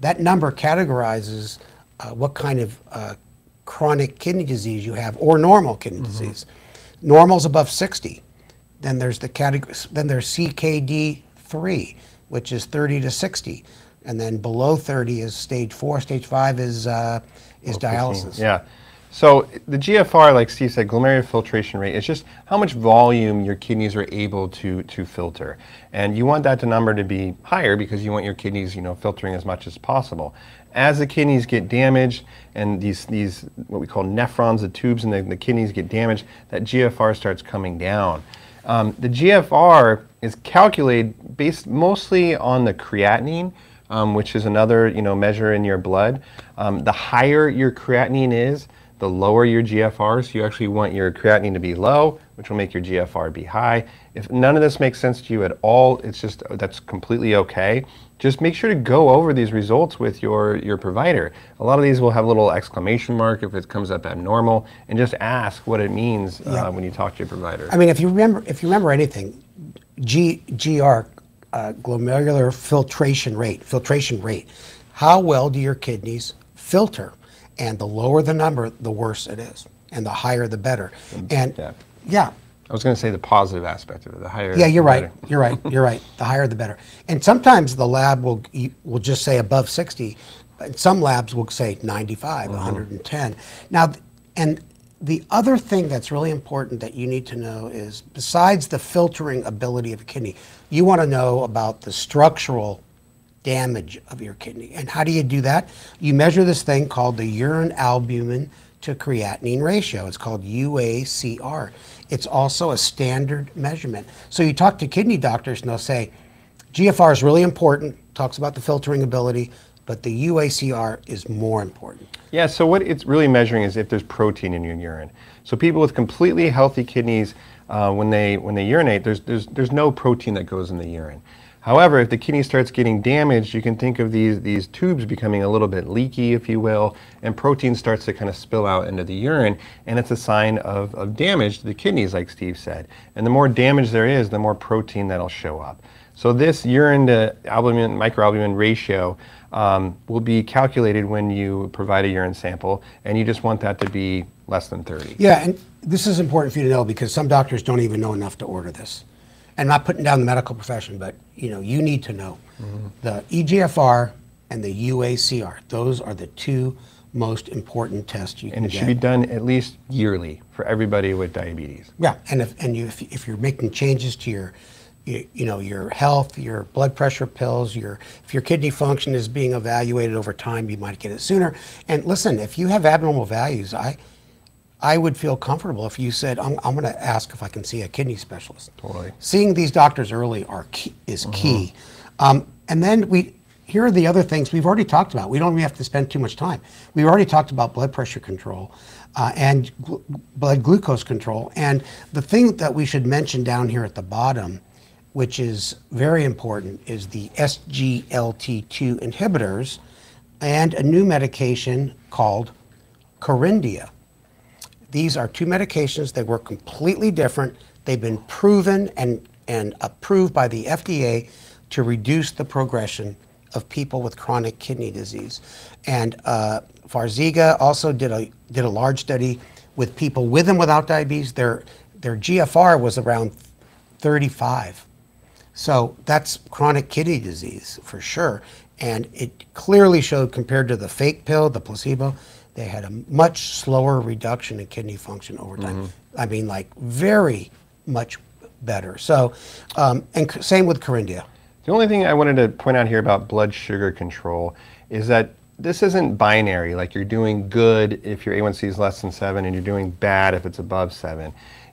that number categorizes uh, what kind of uh, chronic kidney disease you have or normal kidney mm-hmm. disease. Normal's above 60. Then there's the category. Then there's CKD three, which is 30 to 60 and then below 30 is stage four. Stage five is uh, is dialysis. Yeah. So the GFR, like Steve said, glomerular filtration rate is just how much volume your kidneys are able to to filter, and you want that number to be higher because you want your kidneys, you know, filtering as much as possible. As the kidneys get damaged and these these what we call nephrons, the tubes in the, the kidneys get damaged, that GFR starts coming down. Um, the GFR is calculated based mostly on the creatinine, um, which is another you know measure in your blood. Um, the higher your creatinine is, the lower your GFR. So you actually want your creatinine to be low, which will make your GFR be high. If none of this makes sense to you at all, it's just that's completely okay. Just make sure to go over these results with your your provider. A lot of these will have a little exclamation mark if it comes up abnormal, and just ask what it means uh, when you talk to your provider. I mean, if you remember, if you remember anything, G, GR uh, glomerular filtration rate, filtration rate. How well do your kidneys filter? And the lower the number, the worse it is, and the higher the better. And yeah, yeah. I was going to say the positive aspect of it. The higher. Yeah, you're right. Better. You're right. You're right. The higher, the better. And sometimes the lab will will just say above 60. But some labs will say 95, mm-hmm. 110. Now, and the other thing that's really important that you need to know is besides the filtering ability of a kidney, you want to know about the structural damage of your kidney. And how do you do that? You measure this thing called the urine albumin to creatinine ratio. It's called UACR. It's also a standard measurement. So you talk to kidney doctors and they'll say, GFR is really important, talks about the filtering ability, but the UACR is more important. Yeah, so what it's really measuring is if there's protein in your urine. So people with completely healthy kidneys, uh, when they when they urinate, there's there's there's no protein that goes in the urine. However, if the kidney starts getting damaged, you can think of these these tubes becoming a little bit leaky, if you will, and protein starts to kind of spill out into the urine, and it's a sign of, of damage to the kidneys, like Steve said. And the more damage there is, the more protein that'll show up. So this urine to albumin microalbumin ratio um, will be calculated when you provide a urine sample, and you just want that to be less than 30. Yeah, and this is important for you to know because some doctors don't even know enough to order this. And not putting down the medical profession, but you know, you need to know mm-hmm. the EGFR and the UACR. Those are the two most important tests you can get. And it should be done at least yearly for everybody with diabetes. Yeah, and if and you if, if you're making changes to your you, you, know your health, your blood pressure pills, your if your kidney function is being evaluated over time, you might get it sooner. And listen, if you have abnormal values, I I would feel comfortable if you said, "I'm, I'm going to ask if I can see a kidney specialist." Totally. Seeing these doctors early are key, is mm-hmm. key. Um, and then we here are the other things we've already talked about. We don't even have to spend too much time. We've already talked about blood pressure control uh, and gl- blood glucose control. And the thing that we should mention down here at the bottom which is very important, is the SGLT2 inhibitors and a new medication called Kerendia. These are two medications. They work completely different. They've been proven and, and approved by the FDA to reduce the progression of people with chronic kidney disease. And uh, Farxiga also did a, did a large study with people with and without diabetes. Their, their GFR was around 35. So that's chronic kidney disease for sure. And it clearly showed compared to the fake pill, the placebo, they had a much slower reduction in kidney function over time. I mean, like very much better. So, um, and c- same with Kerendia. The only thing I wanted to point out here about blood sugar control is that this isn't binary, like you're doing good if your A1C is less than 7 and you're doing bad if it's above 7.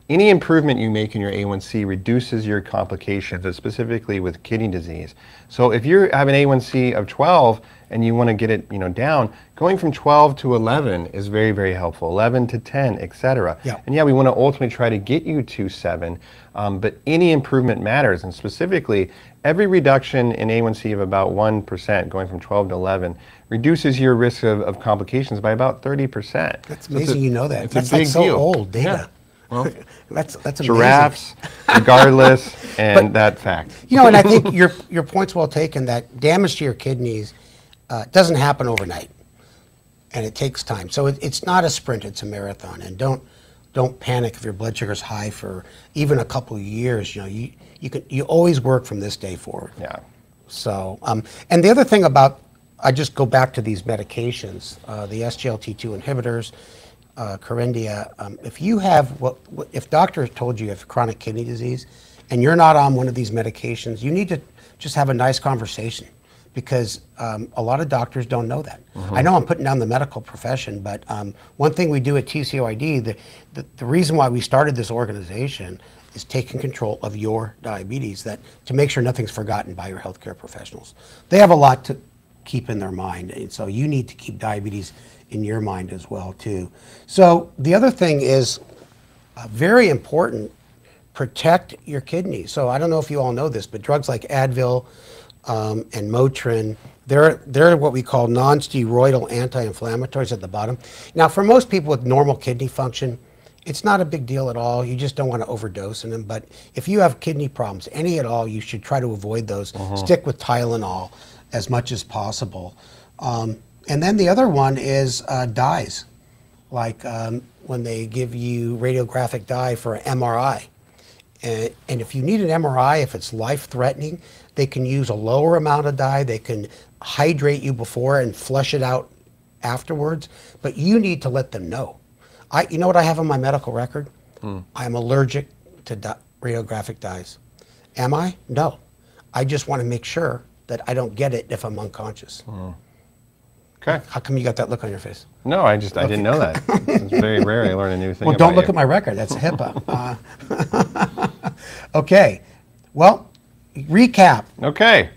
Any improvement you make in your A1C reduces your complications, specifically with kidney disease. So if you have an A1C of 12 and you want to get it, you know, down, going from 12 to 11 is very, very helpful. 11 to 10, etc. Yeah. And yeah, we want to ultimately try to get you to 7, um, but any improvement matters. And specifically, every reduction in A1C of about 1%, going from 12 to 11, reduces your risk of, of complications by about 30%. That's So amazing a- you know that. It's That's a big so deal. old data. Yeah. Well, That's that's amazing. giraffes, regardless, and that fact. You know, and I think your your point's well taken. That damage to your kidneys uh, doesn't happen overnight, and it takes time. So it, it's not a sprint; it's a marathon. And don't don't panic if your blood sugar's high for even a couple of years. You know, you you can you always work from this day forward. Yeah. So, um, and the other thing about, I just go back to these medications, uh, the SGLT2 inhibitors, uh, Kerendia. Um, if you have what, what, if doctor told you you have chronic kidney disease, and you're not on one of these medications, you need to just have a nice conversation, because um, a lot of doctors don't know that. I know I'm putting down the medical profession, but um, one thing we do at TCOYD, the, the the reason why we started this organization is taking control of your diabetes that to make sure nothing's forgotten by your healthcare professionals. They have a lot to keep in their mind, and so you need to keep diabetes in your mind as well too. So the other thing is uh, very important. Protect your kidneys. So I don't know if you all know this, but drugs like Advil um, and Motrin, they're they're what we call non-steroidal anti-inflammatories at the bottom. Now, for most people with normal kidney function, it's not a big deal at all. You just don't want to overdose in them. But if you have kidney problems, any at all, you should try to avoid those. Stick with Tylenol as much as possible. Um, and then the other one is uh, dyes, like um, when they give you radiographic dye for an MRI. And, and if you need an MRI, if it's life threatening, they can use a lower amount of dye. They can hydrate you before and flush it out afterwards. But you need to let them know. I, you know what I have on my medical record? Hmm. I'm allergic to di- radiographic dyes. Am I? No. I just want to make sure that I don't get it if I'm unconscious. Hmm. Okay. How come you got that look on your face? No, I just I didn't know that. It's very rare I learn a new thing. Well, don't look you. at my record. That's HIPAA. Uh, okay. Well, recap. Okay.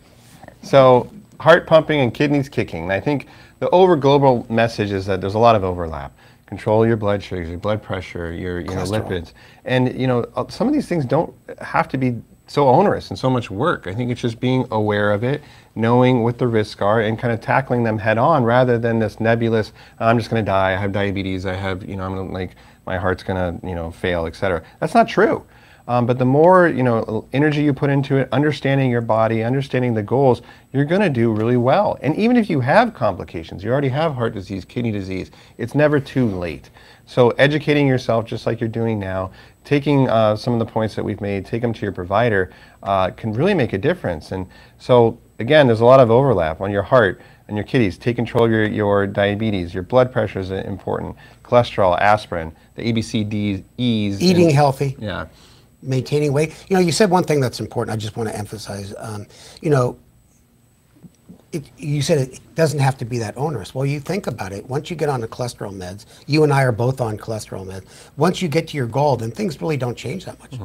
So heart pumping and kidneys kicking. And I think the over global message is that there's a lot of overlap. Control your blood sugars, your blood pressure, your you know, lipids, and you know uh, some of these things don't have to be so onerous and so much work. I think it's just being aware of it, knowing what the risks are, and kind of tackling them head on rather than this nebulous. I'm just going to die. I have diabetes. I have you know I'm like my heart's going to you know fail, etc. That's not true. Um, but the more you know energy you put into it, understanding your body, understanding the goals, you're going to do really well. And even if you have complications, you already have heart disease, kidney disease, it's never too late. So educating yourself, just like you're doing now, taking uh, some of the points that we've made, take them to your provider, uh, can really make a difference. And so again, there's a lot of overlap on your heart and your kidneys. Take control of your, your diabetes. Your blood pressure is important. Cholesterol, aspirin, the ABCDs, E's. Eating and- healthy. Yeah. maintaining weight. You know, you said one thing that's important. I just want to emphasize. Um, you know, it, you said it doesn't have to be that onerous. Well, you think about it. Once you get on the cholesterol meds, you and I are both on cholesterol meds. Once you get to your goal, then things really don't change that much.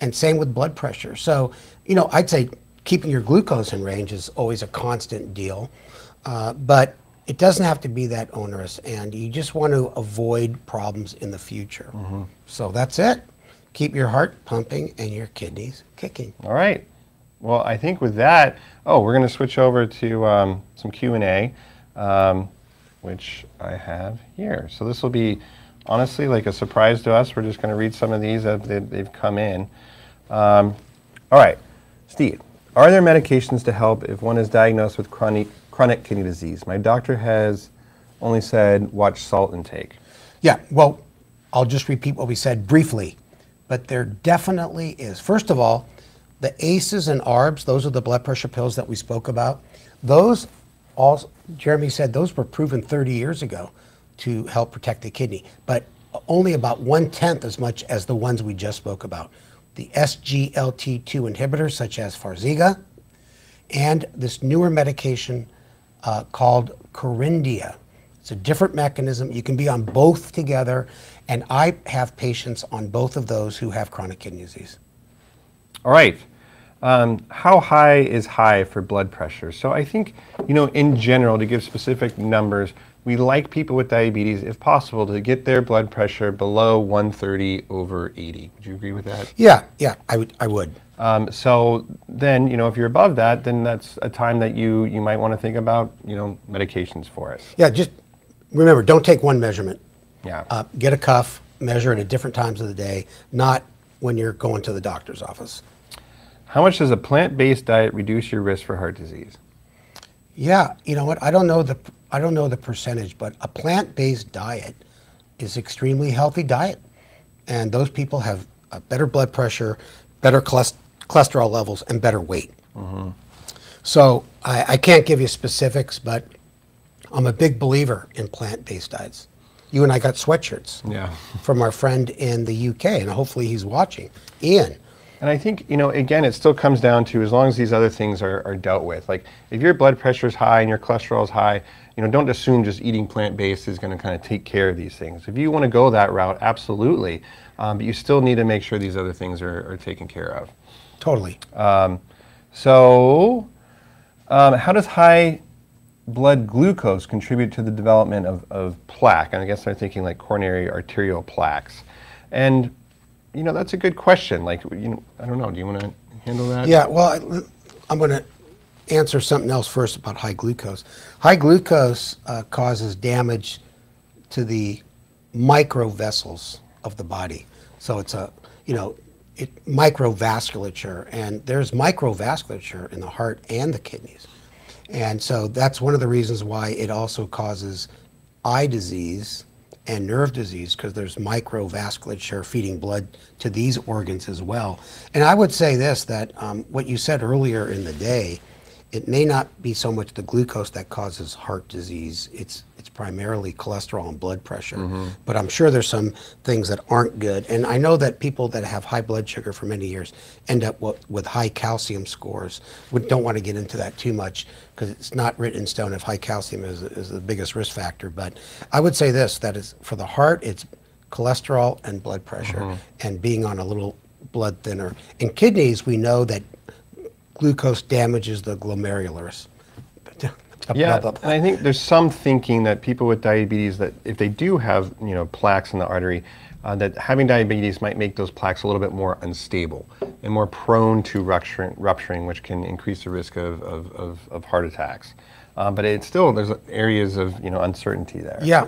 And same with blood pressure. So, you know, I'd say keeping your glucose in range is always a constant deal, uh, but it doesn't have to be that onerous. And you just want to avoid problems in the future. So that's it. Keep your heart pumping and your kidneys kicking. All right. Well, I think with that, oh, we're going to switch over to um, some Q and A. um, which I have here. So this will be honestly like a surprise to us. We're just going to read some of these as they, they've come in. Um, all right, Steve, are there medications to help if one is diagnosed with chronic, chronic kidney disease? My doctor has only said watch salt intake. Yeah, well, I'll just repeat what we said briefly, but there definitely is. First of all, the ACEs and ARBs, those are the blood pressure pills that we spoke about. Those, all Jeremy said, those were proven 30 years ago to help protect the kidney, but only about one tenth as much as the ones we just spoke about. The SGLT2 inhibitors, such as Farxiga, and this newer medication uh, called Kerendia. It's a different mechanism. You can be on both together, and I have patients on both of those who have chronic kidney disease. All right. Um, how high is high for blood pressure? So I think, you know, in general, to give specific numbers, we like people with diabetes, if possible, to get their blood pressure below 130 over 80. Would you agree with that? Yeah, yeah, I would. I would. Um, so then, you know, if you're above that, then that's a time that you you might want to think about, you know, medications for it. Yeah, just remember, don't take one measurement. Yeah. Uh, get a cuff, measure it at different times of the day, not when you're going to the doctor's office. How much does a plant-based diet reduce your risk for heart disease? Yeah, you know what? I don't know the I don't know the percentage, but a plant-based diet is extremely healthy diet, and those people have a better blood pressure, better cholesterol levels, and better weight. Mm-hmm. So I, I can't give you specifics, but I'm a big believer in plant-based diets. You and I got sweatshirts Yeah. from our friend in the UK, and hopefully he's watching. Ian, And I think, you know, again, it still comes down to as long as these other things are, are dealt with. Like, if your blood pressure is high and your cholesterol is high, you know, don't assume just eating plant based is going to kind of take care of these things. If you want to go that route, absolutely. Um, but you still need to make sure these other things are, are taken care of. totally. So, um, how does high blood glucose contribute to the development of, of plaque? And I guess I'm thinking like coronary arterial plaques. And, you know, that's a good question. Like, you know, I don't know. Do you want to handle that? Yeah, well, I- I'm going to answer something else first about high glucose. High glucose uh, causes damage to the microvessels of the body. So it's a, you know, it, microvasculature, and there's microvasculature in the heart and the kidneys. And so that's one of the reasons why it also causes eye disease and nerve disease because there's microvasculature feeding blood to these organs as well. And I would say this that um, what you said earlier in the day, it may not be so much the glucose that causes heart disease. It's it's primarily cholesterol and blood pressure. Mm-hmm. But I'm sure there's some things that aren't good. And I know that people that have high blood sugar for many years end up with, with high calcium scores. We don't want to get into that too much because it's not written in stone if high calcium is, is the biggest risk factor. But I would say this: that is for the heart, it's cholesterol and blood pressure, mm-hmm. and being on a little blood thinner. In kidneys, we know that glucose damages the glomerulars. Yeah, and I think there's some thinking that people with diabetes that if they do have you know plaques in the artery, uh, that having diabetes might make those plaques a little bit more unstable and more prone to rupturing, rupturing which can increase the risk of, of, of, of heart attacks. Uh, but it's still there's areas of you know uncertainty there. Yeah.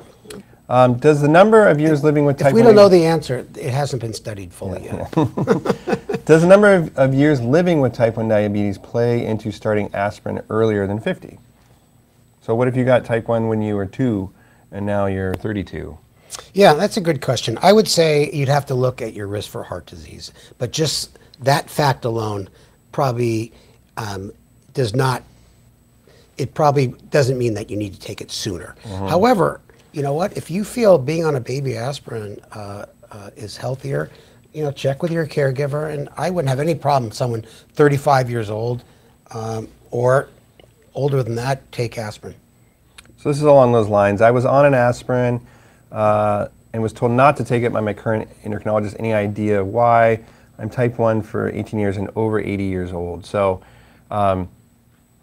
Um, does the number of years living with type If we 1 don't know the answer, it hasn't been studied fully yet. Does the number of, of years living with type 1 diabetes play into starting aspirin earlier than 50? So, what if you got type 1 when you were two and now you're 32? Yeah, that's a good question. I would say you'd have to look at your risk for heart disease, but just that fact alone probably um, does not. It probably doesn't mean that you need to take it sooner. However, you know what? If you feel being on a baby aspirin uh, uh, is healthier, you know, check with your caregiver, and I wouldn't have any problem. Someone 35 years old um, or older than that, take aspirin. So, this is along those lines. I was on an aspirin uh, and was told not to take it by my current endocrinologist. Any idea why? I'm type 1 for 18 years and over 80 years old. So, um,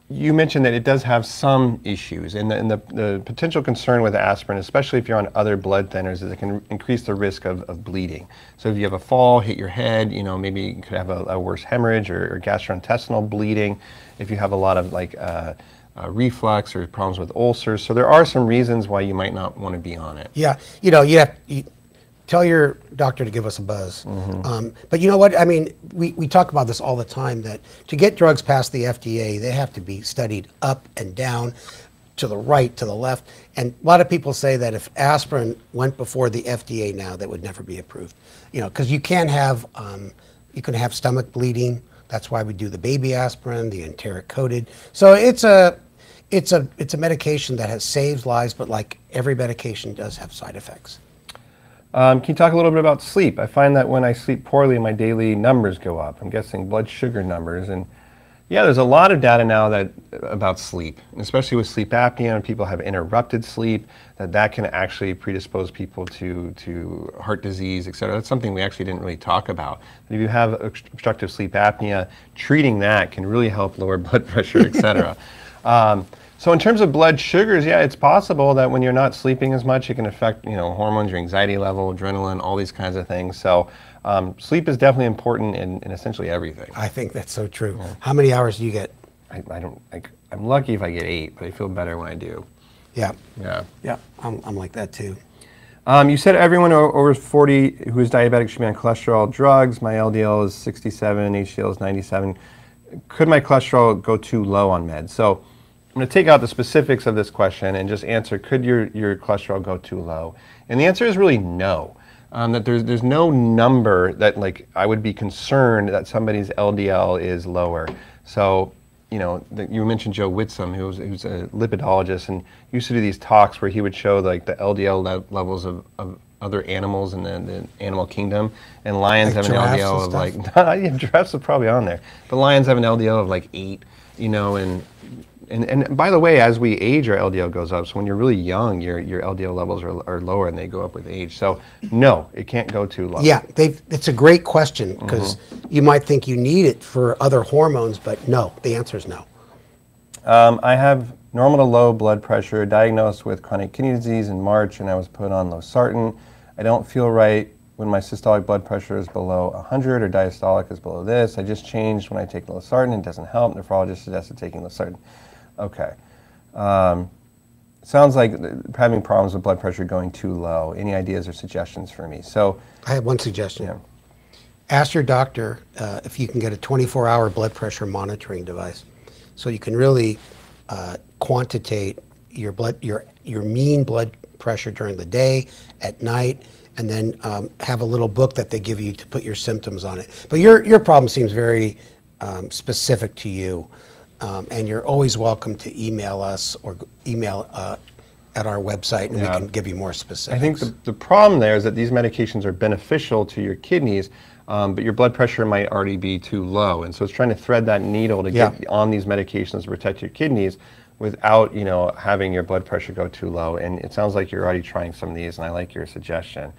you mentioned that it does have some issues, and the, and the, the potential concern with aspirin, especially if you're on other blood thinners, is it can increase the risk of, of bleeding. So if you have a fall, hit your head, you know, maybe you could have a, a worse hemorrhage or, or gastrointestinal bleeding. If you have a lot of like uh, uh, reflux or problems with ulcers. So there are some reasons why you might not want to be on it. Yeah, you know, you have you, tell your doctor to give us a buzz. Um, but you know what? I mean, we, we talk about this all the time that to get drugs past the FDA, they have to be studied up and down, to the right, to the left. And a lot of people say that if aspirin went before the FDA now, that would never be approved. You know, because you can have um, you can have stomach bleeding. That's why we do the baby aspirin, the enteric coated. So it's a it's a it's a medication that has saved lives, but like every medication does have side effects. Um, can you talk a little bit about sleep? I find that when I sleep poorly, my daily numbers go up. I'm guessing blood sugar numbers. And yeah, there's a lot of data now that about sleep, especially with sleep apnea, and people have interrupted sleep, that that can actually predispose people to, to heart disease, et cetera. That's something we actually didn't really talk about. But if you have obstructive sleep apnea, treating that can really help lower blood pressure, et cetera. um, so in terms of blood sugars, yeah, it's possible that when you're not sleeping as much, it can affect you know hormones, your anxiety level, adrenaline, all these kinds of things. So um, sleep is definitely important in, in, essentially everything. I think that's so true. Yeah. How many hours do you get? I, I don't. I, I'm lucky if I get eight, but I feel better when I do. Yeah. Yeah. Yeah. I'm, I'm like that too. Um, you said everyone over 40 who is diabetic should be on cholesterol drugs. My LDL is 67, HDL is 97. Could my cholesterol go too low on meds? So I'm going to take out the specifics of this question and just answer, could your, your cholesterol go too low? And the answer is really no. Um, that there's, there's no number that like I would be concerned that somebody's LDL is lower. So, you know, the, you mentioned Joe Witztum, who's, who's a lipidologist and used to do these talks where he would show like the LDL le- levels of, of other animals in the, the, animal kingdom, and lions like have an LDL of like yeah, giraffes are probably on there, but lions have an LDL of like eight, you know, and and, and by the way, as we age, our LDL goes up. So when you're really young, your, your LDL levels are, are lower and they go up with age. So no, it can't go too low. Yeah, it's a great question because mm-hmm. you might think you need it for other hormones, but no, the answer is no. Um, I have normal to low blood pressure, diagnosed with chronic kidney disease in March, and I was put on losartan. I don't feel right when my systolic blood pressure is below 100 or diastolic is below this. I just changed when I take losartan. It doesn't help. Nephrologist suggested taking losartan. Okay. Um, sounds like having problems with blood pressure going too low. Any ideas or suggestions for me? So I have one suggestion. Yeah. Ask your doctor uh, if you can get a 24-hour blood pressure monitoring device, so you can really uh, quantitate your blood, your your mean blood pressure during the day, at night, and then um, have a little book that they give you to put your symptoms on it. But your your problem seems very um, specific to you. Um, and you're always welcome to email us or email uh, at our website and yeah. we can give you more specifics. I think the, the problem there is that these medications are beneficial to your kidneys, um, but your blood pressure might already be too low. And so it's trying to thread that needle to yeah. get on these medications to protect your kidneys without you know having your blood pressure go too low. And it sounds like you're already trying some of these, and I like your suggestion.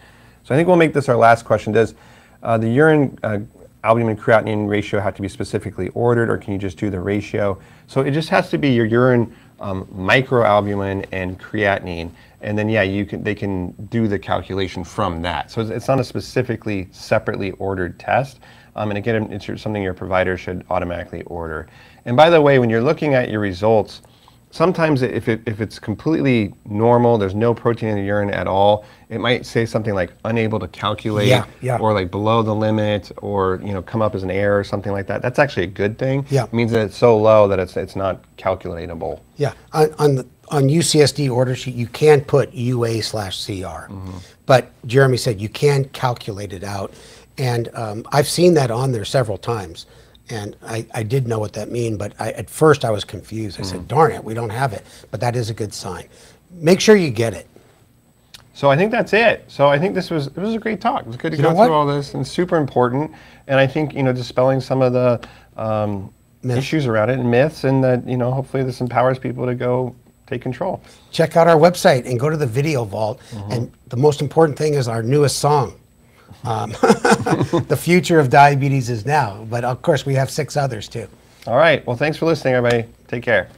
So I think we'll make this our last question. Does uh, the urine uh, albumin creatinine ratio have to be specifically ordered, or can you just do the ratio? So it just has to be your urine um, microalbumin and creatinine, and then yeah, you can they can do the calculation from that. So it's not a specifically separately ordered test. Um, and again, it's something your provider should automatically order. And by the way, when you're looking at your results, sometimes if, it, if it's completely normal, there's no protein in the urine at all, it might say something like unable to calculate yeah, yeah. or like below the limit or you know come up as an error or something like that. That's actually a good thing. Yeah. It means that it's so low that it's it's not calculatable. Yeah. On, on the on UCSD order sheet, you can put UA slash CR, mm-hmm. but Jeremy said you can calculate it out, and um, I've seen that on there several times. And I, I did know what that mean, but I, at first I was confused. I mm. said, darn it, we don't have it. But that is a good sign. Make sure you get it. So I think that's it. So I think this was it was a great talk. It was good to you go through all this and super important. And I think you know dispelling some of the um, issues around it and myths, and that you know hopefully this empowers people to go take control. Check out our website and go to the video vault. Mm-hmm. And the most important thing is our newest song. Um, the future of diabetes is now, but of course we have six others too. All right. Well, thanks for listening, everybody. Take care.